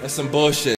That's some bullshit.